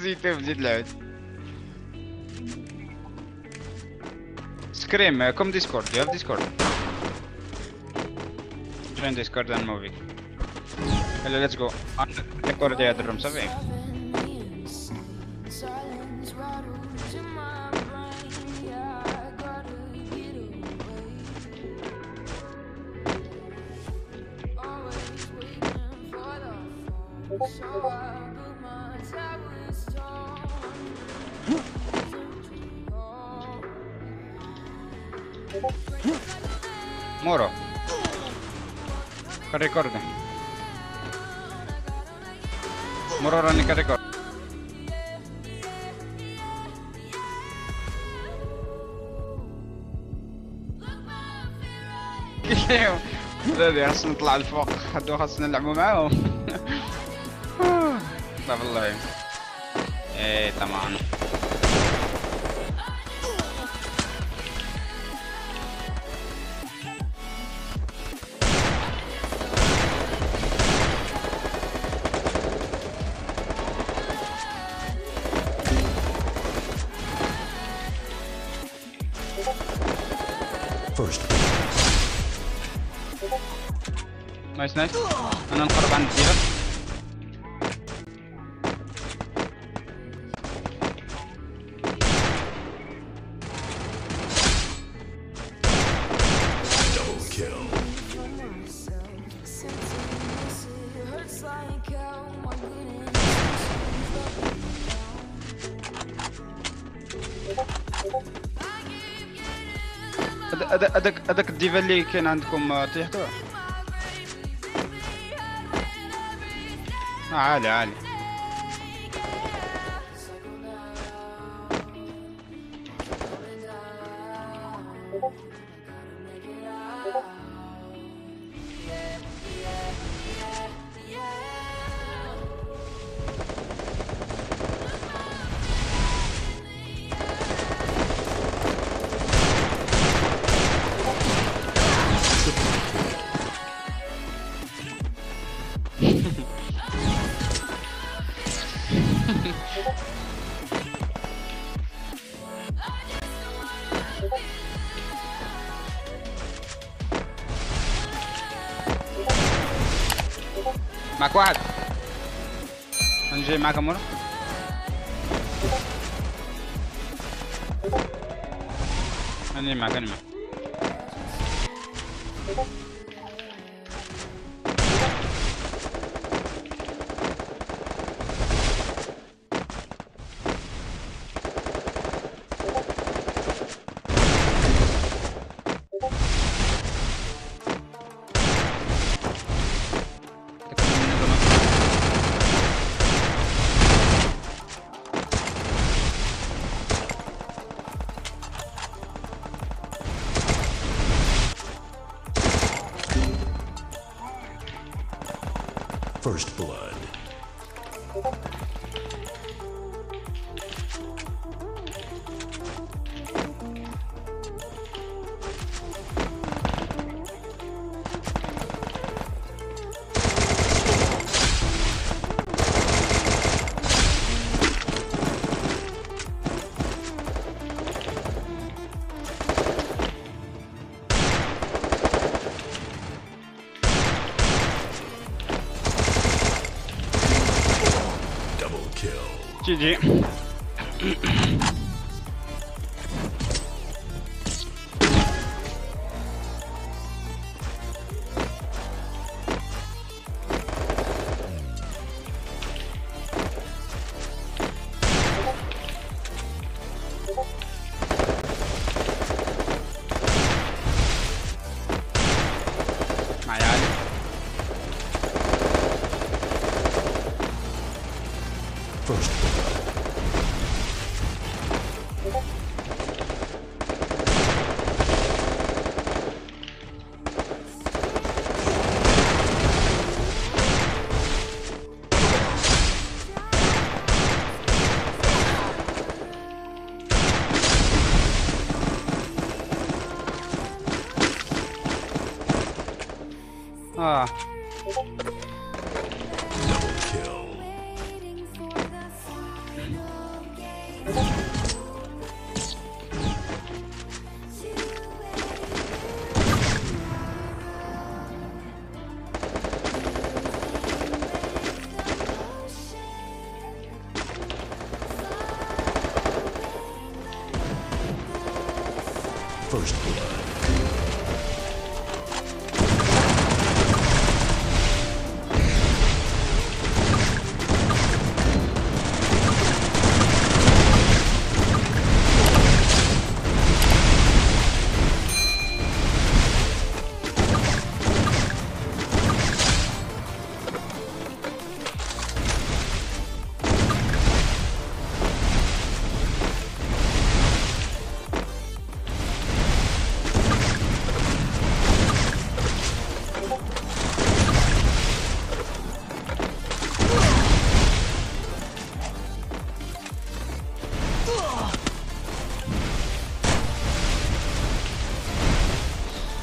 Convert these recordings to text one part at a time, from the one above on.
J'étais obligé de Scream, uh, come Discord. You have Discord. Join Discord and movie. Hello, let's go. Ah, Record the other rooms, away. So I مورو كريكورد مورو راني كريكورد هذه خاصنا نطلع لفوق. هادو خاصنا نلعبوا معاهم. طيب الله إيه تمام like hell. My goodness, هذا- هذا- هذاك هذاك الديفا اللي كاين عندكم آه، طيحتوه عالي عالي. معك واحد انا جاي معك امورة انا معك انا معك First blood. GG. Ah. Double kill. First blood.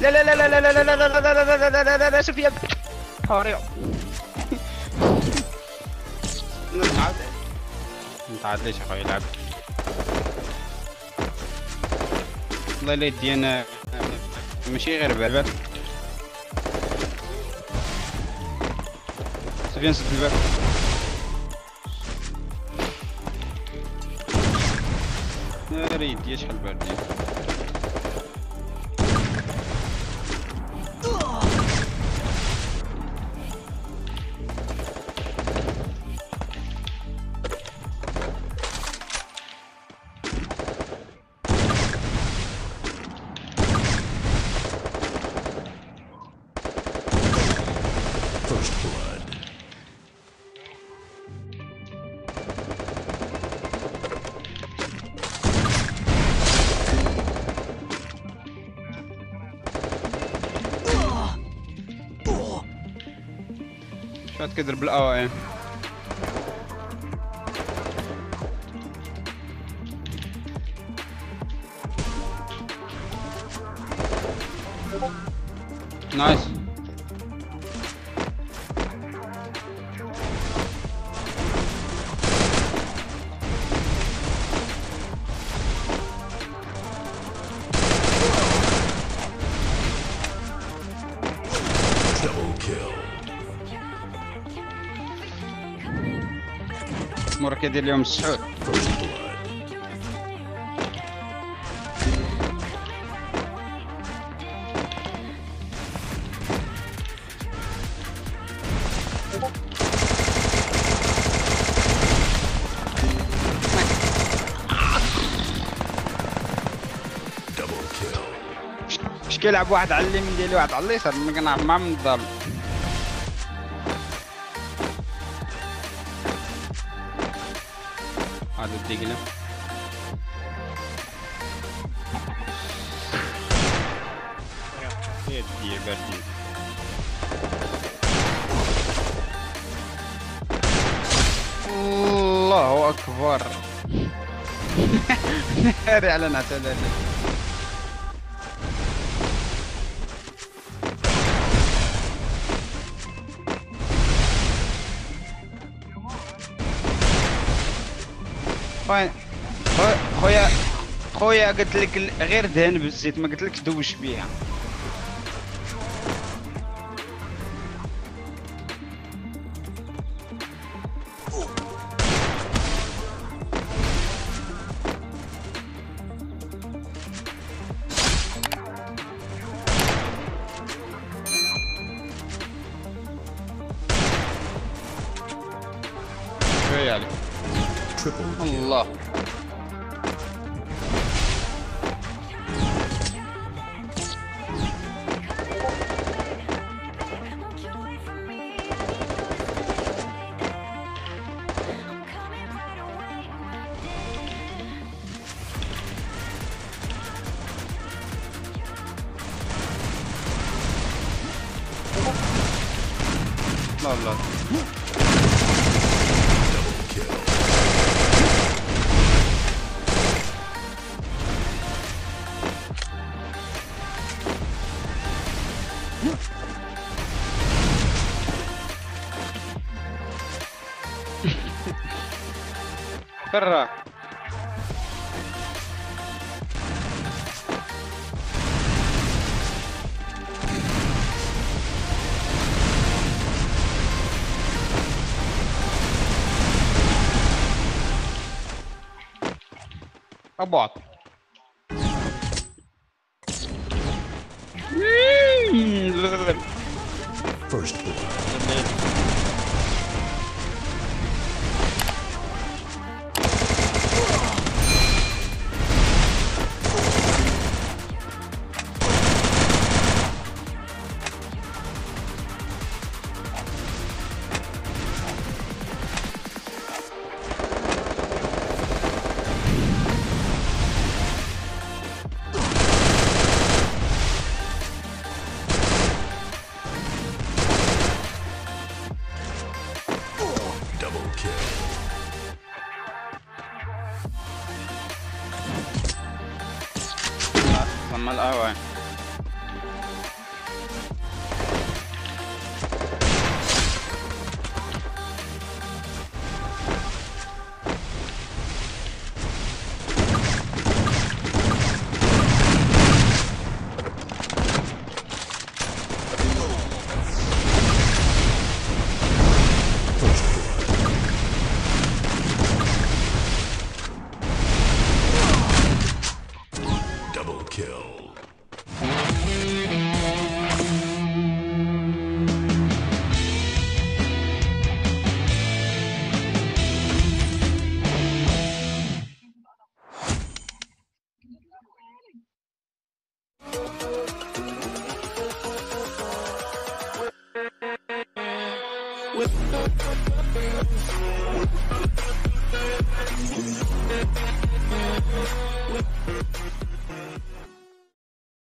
لا لا لا لا لا لا لا لا لا لا لا لا لا لا لا لا سفيان هوريو نتعاد نتعاد ليش أخوي يلعب والله لا يدي أنا ماشي غير بلبل سفيان سد الباب يا ريت يشحن باردين Hat gedribbelt, oh ey. Nice. عمرك كيدير لهم السحور كيلعب واحد على اليمين ديالي واحد على اليسار ما كنعرف ما من dégâts. الله أكبر ناري على نعتاد خويا خويا خويا قلت لك غير دهن بالزيت ما قلت لكش دوش بيها عليك. Triple kill. Allah. Allah Allah. Хара. Абат. First blood. kill. one. Alright.